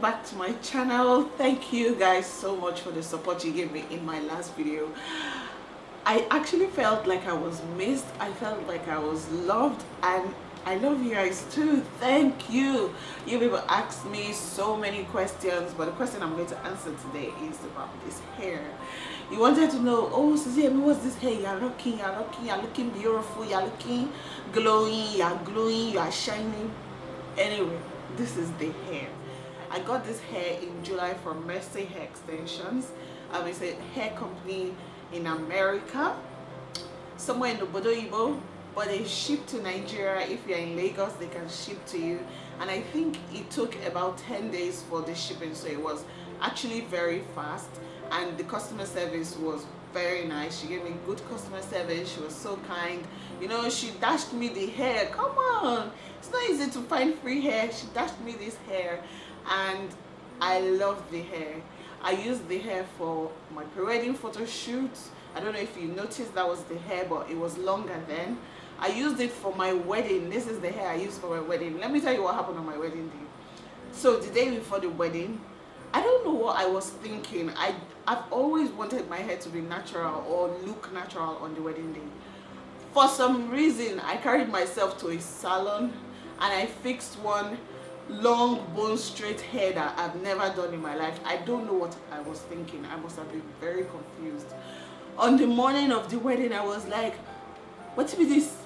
back to my channel. Thank you guys so much for the support you gave me in my last video. I actually felt like I was missed. I felt like I was loved and I love you guys too. Thank you. You people asked me so many questions but the question I'm going to answer today is about this hair. You wanted to know oh Sisi what's this hair? You're looking you're looking you're looking beautiful you're looking glowing you're glowing you're shining. Anyway this is the hair. I got this hair in July from Mercy Hair Extensions. Um, it's a hair company in America, somewhere in the Ibo, but they ship to Nigeria. If you're in Lagos, they can ship to you. And I think it took about 10 days for the shipping, so it was actually very fast. And the customer service was very nice. She gave me good customer service. She was so kind. You know, she dashed me the hair. Come on. It's not easy to find free hair. She dashed me this hair and I love the hair. I used the hair for my pre-wedding photo shoot. I don't know if you noticed that was the hair, but it was longer then. I used it for my wedding. This is the hair I used for my wedding. Let me tell you what happened on my wedding day. So the day before the wedding, I don't know what I was thinking. I, I've always wanted my hair to be natural or look natural on the wedding day. For some reason, I carried myself to a salon and I fixed one long bone straight hair that I've never done in my life. I don't know what I was thinking. I must have been very confused. On the morning of the wedding, I was like, what is this?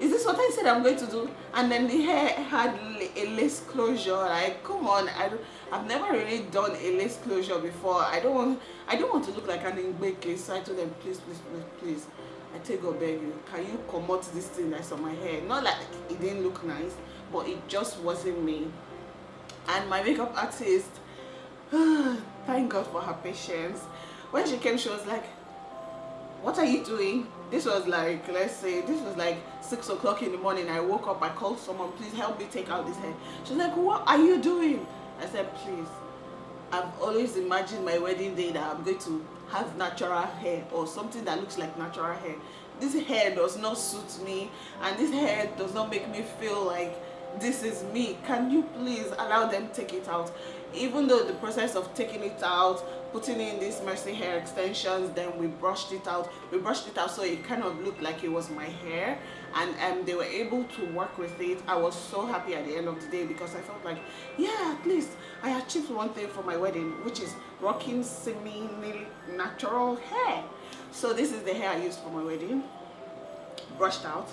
Is this what I said I'm going to do? And then the hair had a lace closure. Like, come on, I don't, I've never really done a lace closure before. I don't want, I don't want to look like an English. So I told them, please, please, please, please. I take a beg you, can you come out this thing that's on my hair? Not like it didn't look nice, but it just wasn't me and my makeup artist thank god for her patience when she came she was like what are you doing? This was like let's say this was like six o'clock in the morning. I woke up i called someone please help me take out this hair. She's like what are you doing? I said please i've always imagined my wedding day that i'm going to have natural hair or something that looks like natural hair. This hair does not suit me and this hair does not make me feel like this is me. Can you please allow them take it out even though the process of taking it out putting in these mercy hair extensions then we brushed it out. We brushed it out so it kind of looked like it was my hair. And um, they were able to work with it. I was so happy at the end of the day because i felt like yeah at least i achieved one thing for my wedding which is rocking semi natural hair. So this is the hair i used for my wedding. Brushed out.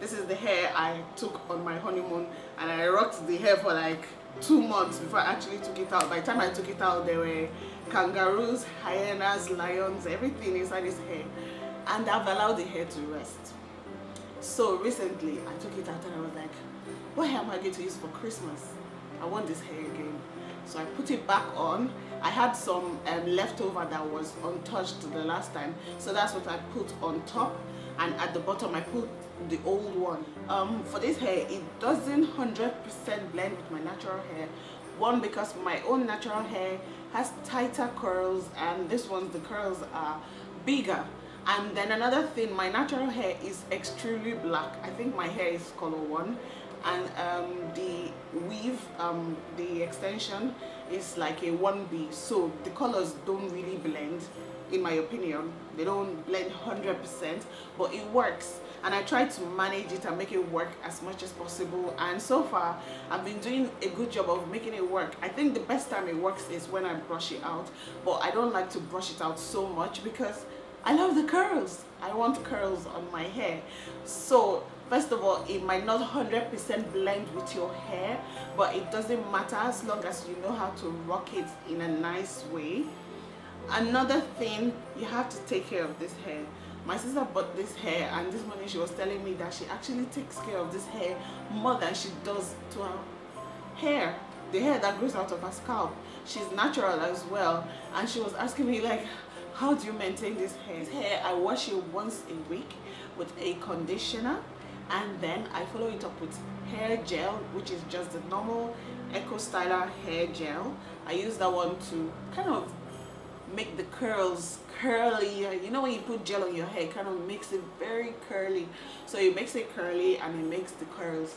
This is the hair I took on my honeymoon and I rocked the hair for like two months before I actually took it out. By the time I took it out, there were kangaroos, hyenas, lions, everything inside his hair. And I've allowed the hair to rest. So recently, I took it out and I was like, what hair am I going to use for Christmas? I want this hair again. So I put it back on. I had some um, leftover that was untouched the last time. So that's what I put on top and at the bottom I put the old one. Um, for this hair it doesn't 100% blend with my natural hair. One because my own natural hair has tighter curls and this one's the curls are bigger. And then another thing my natural hair is extremely black. I think my hair is color one. And um, the weave um, the extension is like a 1B so the colors don't really blend in my opinion. They don't blend 100% but it works. And I try to manage it and make it work as much as possible. And so far I've been doing a good job of making it work. I think the best time it works is when I brush it out. But I don't like to brush it out so much because I love the curls I want curls on my hair. So first of all it might not 100% blend with your hair but it doesn't matter as long as you know how to rock it in a nice way. Another thing you have to take care of this hair. My sister bought this hair and this morning she was telling me that she actually takes care of this hair more than she does to her hair the hair that grows out of her scalp. She's natural as well and she was asking me like how do you maintain this hair? Hair i wash it once a week with a conditioner and then i follow it up with hair gel which is just the normal eco styler hair gel. I use that one to kind of make the curls curly. You know when you put gel on your hair kind of makes it very curly. So it makes it curly and it makes the curls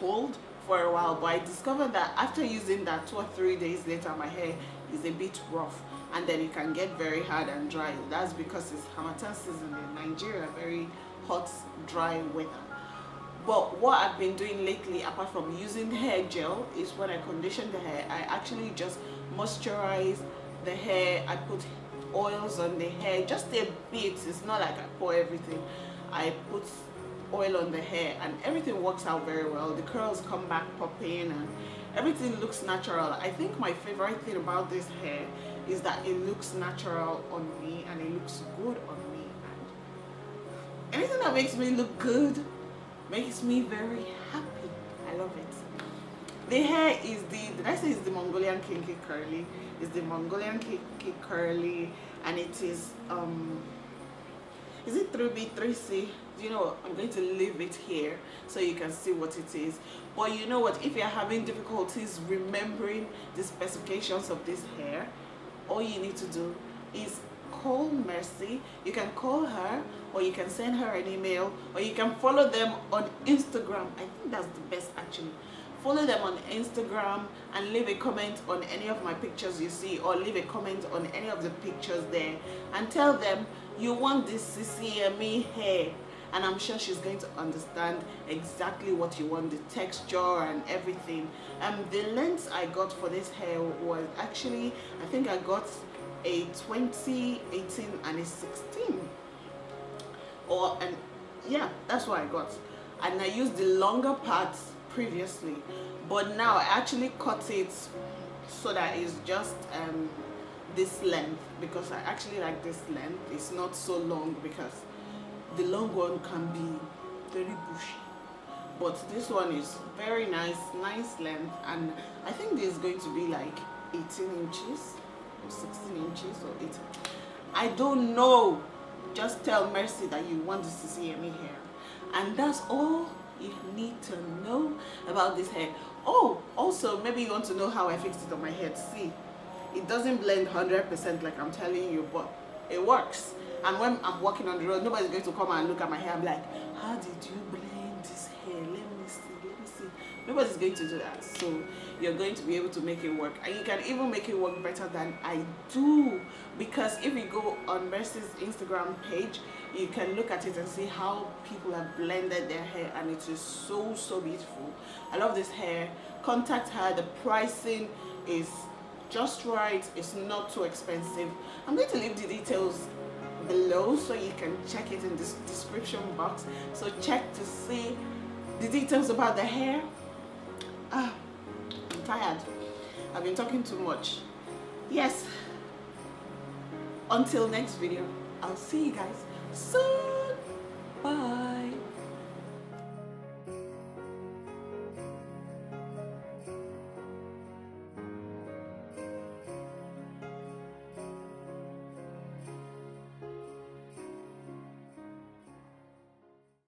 hold for a while but I discovered that after using that two or three days later my hair is a bit rough and then it can get very hard and dry. That's because it's Harmattan season in Nigeria very hot dry weather. But what I've been doing lately apart from using hair gel is when I condition the hair I actually just moisturize the hair. I put oils on the hair just a bit. It's not like I pour everything. I put oil on the hair and everything works out very well. The curls come back popping and everything looks natural. I think my favorite thing about this hair is that it looks natural on me and it looks good on me. And anything that makes me look good makes me very happy. I love it. The hair is the did I say is the Mongolian kinky curly? Is the Mongolian kinky curly and it is um is it 3b 3c you know what? i'm going to leave it here so you can see what it is. But you know what if you're having difficulties remembering the specifications of this hair all you need to do is call Mercy. You can call her or you can send her an email or you can follow them on Instagram. I think that's the best actually. Follow them on Instagram and leave a comment on any of my pictures you see or leave a comment on any of the pictures there and tell them you want this Sisi Yemmie hair and I'm sure she's going to understand exactly what you want the texture and everything. Um, the length I got for this hair was actually I think I got a 20 18 and a 16 or and yeah that's what I got. And I used the longer parts previously. But now I actually cut it so that it's just um, this length because I actually like this length. It's not so long because the long one can be very bushy but this one is very nice nice length and I think this is going to be like 18 inches or 16 inches or 18 I don't know. Just tell Mercy that you want to see me hair. And that's all you need to know about this hair. Oh also maybe you want to know how I fixed it on my head. See it doesn't blend 100% like I'm telling you but it works and when I'm walking on the road nobody's going to come and look at my hair. I'm like how did you blend this hair? Let me see let me see. Nobody's going to do that. So you're going to be able to make it work. And you can even make it work better than I do. Because if you go on Mercy's Instagram page you can look at it and see how people have blended their hair and it is so so beautiful. I love this hair. Contact her. The pricing is just right. It's not too expensive. I'm going to leave the details below so you can check it in this description box. So check to see the details about the hair. Ah I'm tired. I've been talking too much. Yes. Until next video I'll see you guys soon